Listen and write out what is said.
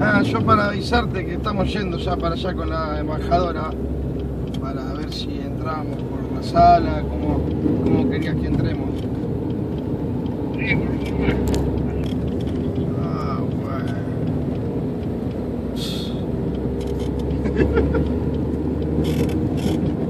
Ah, yo para avisarte que estamos yendo ya para allá con la embajadora para ver si entramos por la sala, como cómo querías que entremos. Ah, bueno.